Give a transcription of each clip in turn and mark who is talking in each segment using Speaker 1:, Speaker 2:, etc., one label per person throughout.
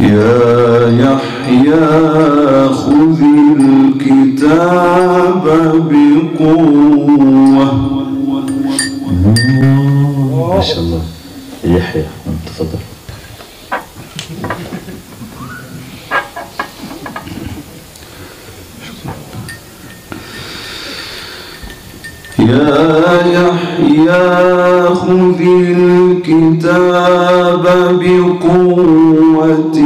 Speaker 1: يا يحيى خذ الكتاب بقوة.
Speaker 2: ما شاء الله. يحيى تفضل.
Speaker 1: يا يحيى خذ الكتاب بقوة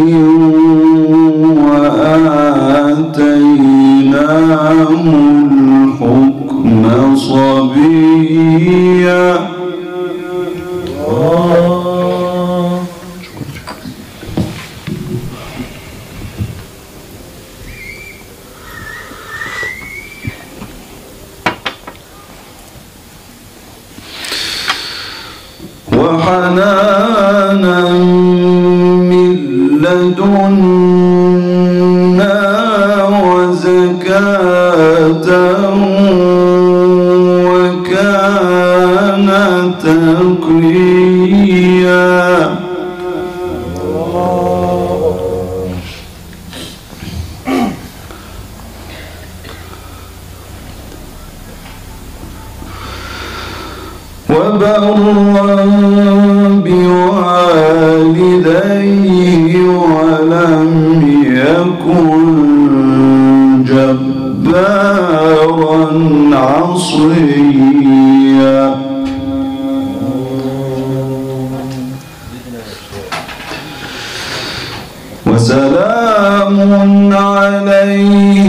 Speaker 1: وزكاة وسلام عليه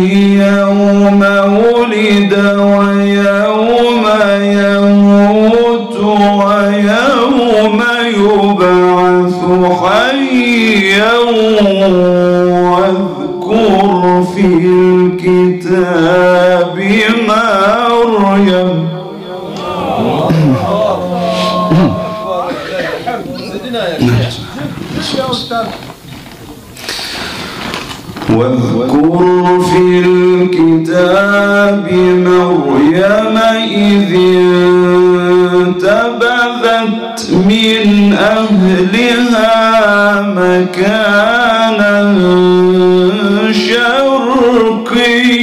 Speaker 1: واذكر في الكتاب مريم إذ انتبذت من أهلها مكانا شرقيا.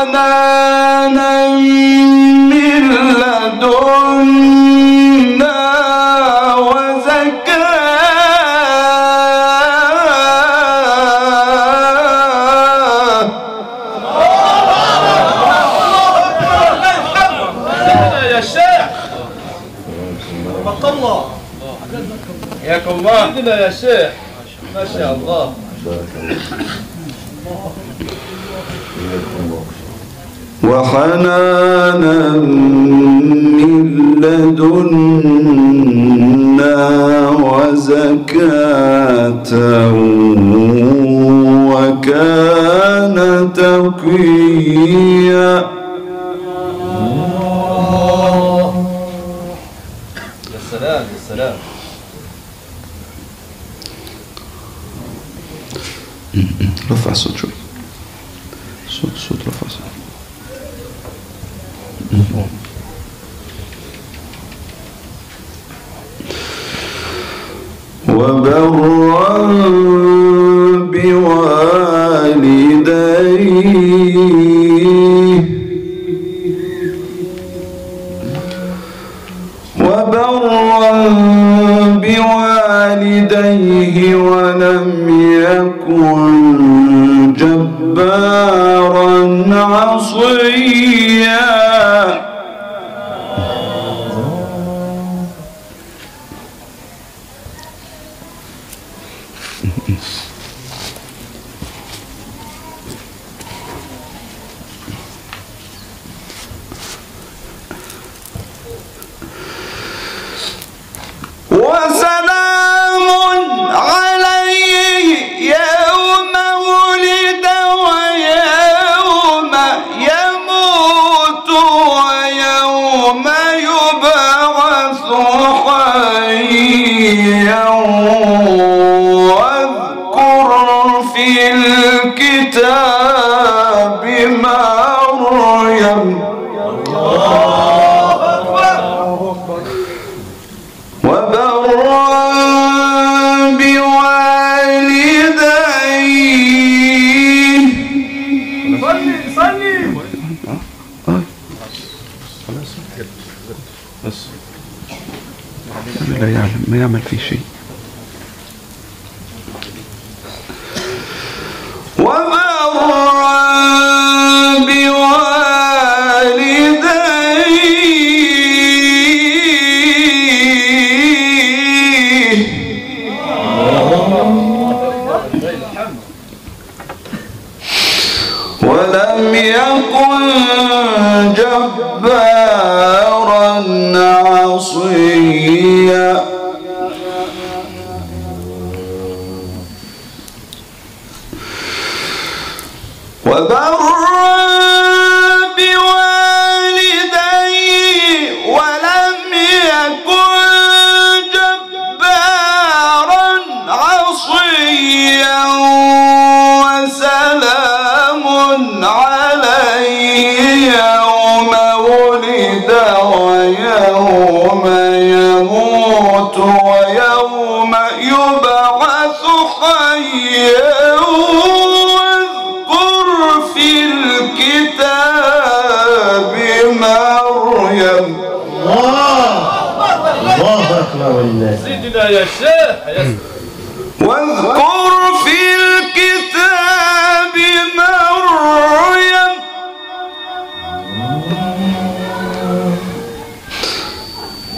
Speaker 1: وحنانا من لدنا وزكاة
Speaker 3: يا شيخ الله حياكم الله يا شيخ ما شاء الله
Speaker 1: وحنانا من لدنا وزكاة وكان تقيا. رفع الصوت شوي. Boa! ولم يكن جبارا
Speaker 2: لله
Speaker 3: سيدنا يا شيخ يا
Speaker 1: واذكر في الكتاب مريم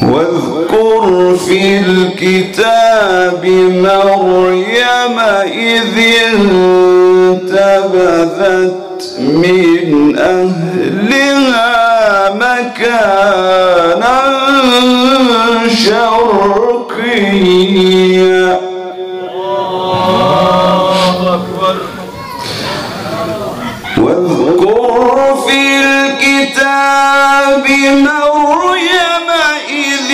Speaker 1: واذكر في الكتاب مريم إذ انتبذت من أهلها الكتاب مريم إذ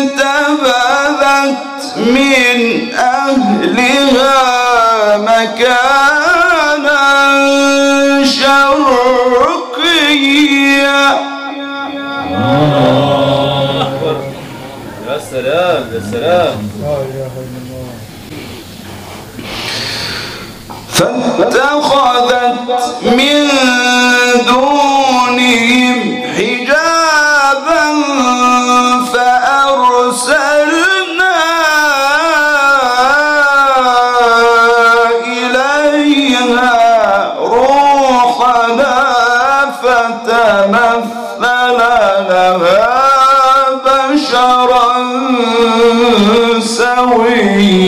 Speaker 1: انتبذت من أهلها مكانا شرقيا.
Speaker 3: يا سلام يا سلام.
Speaker 1: فاتخذت من دونهم حجابا فأرسلنا إليها روحنا فتمثل لها بشرا سويا.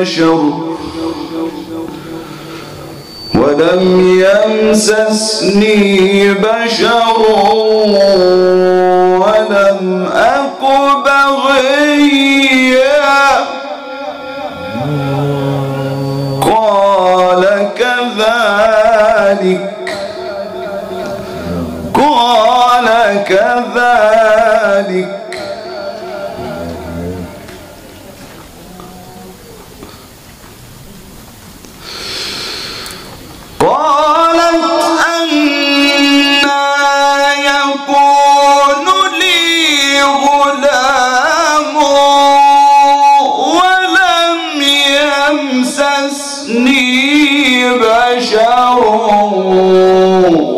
Speaker 1: بشر ولم يمسسني بشر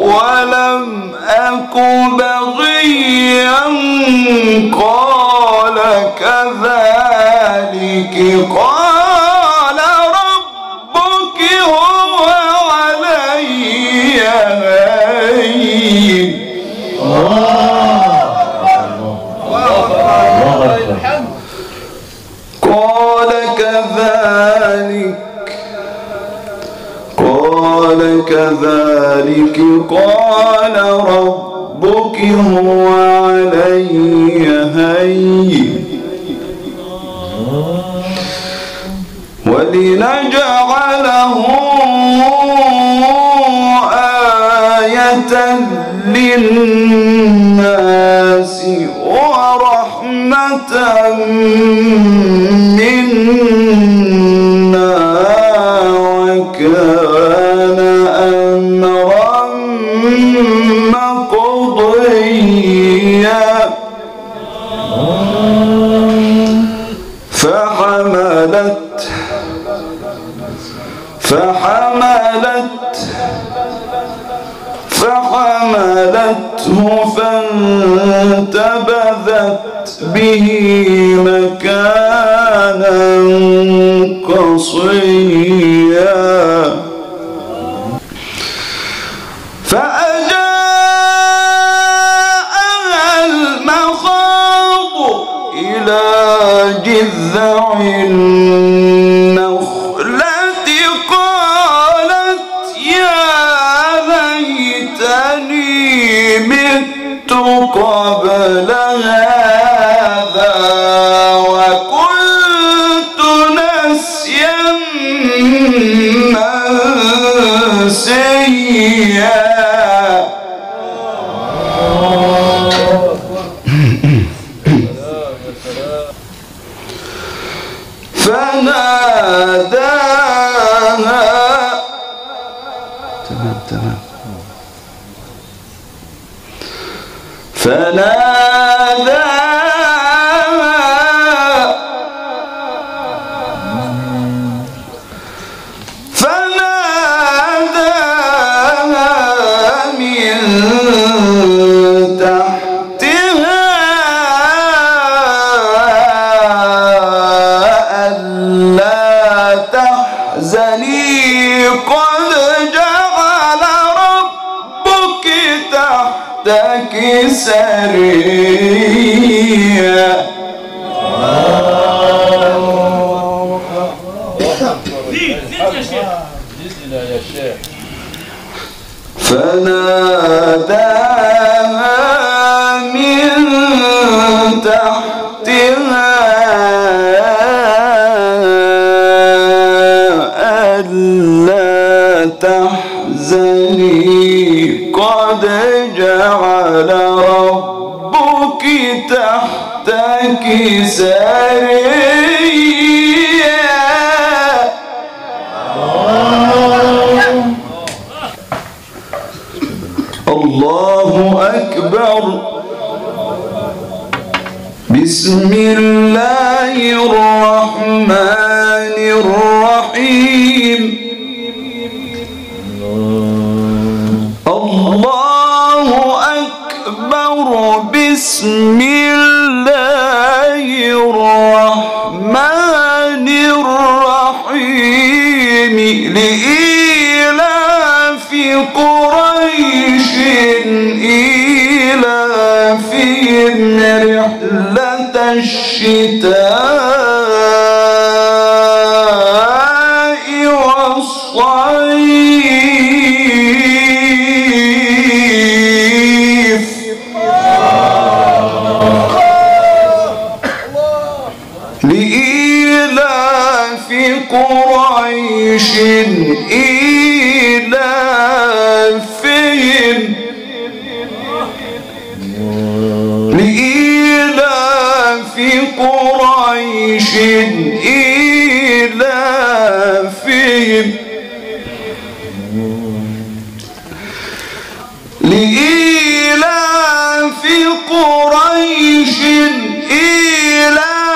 Speaker 1: ولم أك بغيا قال كذلك قال كذلك قال ربك هو علي هين. ولنجعله آية للناس ورحمة مكانا قصيا. فأجاءها المخاض إلى جذع منسيا فناداها تمام تمام.
Speaker 3: شيخ
Speaker 1: فناداها من تحتها ألا تحزني. قد جعل الله أكبر. بسم الله الرحمن الرحيم. الله أكبر. بسم الله الشتاء والصيف. لإيلاف قريش إيلافهم إيلافهم لإيلاف قريش إيلافهم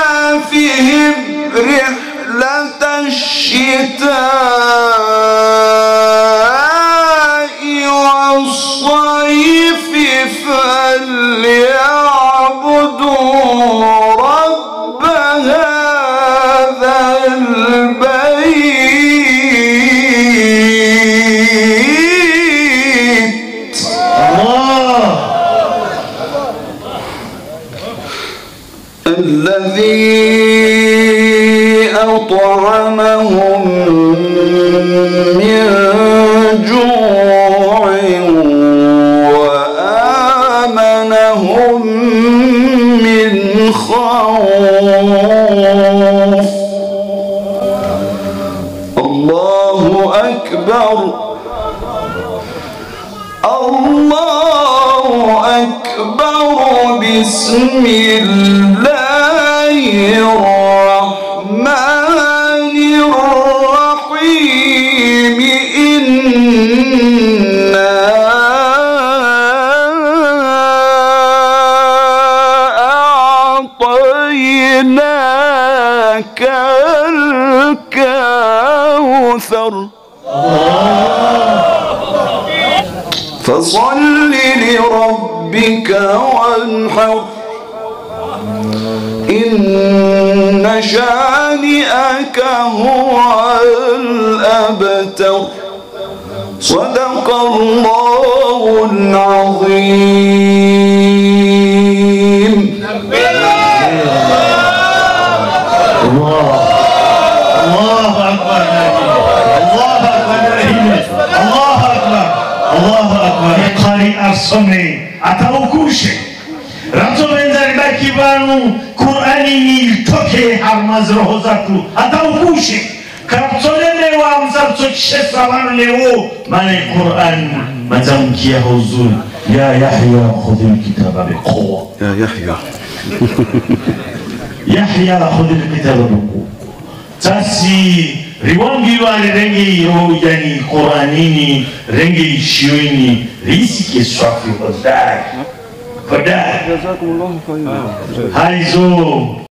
Speaker 1: رحلة الشتاء. من خوف الله أكبر. الله أكبر. بسم الله الرحمن الكوثر فصل لربك وانحر. إن شانئك هو الأبتر. صدق الله العظيم.
Speaker 4: الله. الله أكبر. الله أكبر قارئ الصمي أتوكوشي رمزو بنزل باكي بانو قرآني نيل توكي حرمز رهوزاكو أتوكوشي كربتولي وامزر تشي سوان لو من القرآن مزمكي هوزون يا يحيى خذ الكتاب بقوة
Speaker 1: يا يحيى
Speaker 4: Yahya khudh alkitaba biquwa. Sasi riwongilwane rengi yojani qoranini rengi ishirini. Risike swafi
Speaker 1: kodai kodai
Speaker 4: haizo.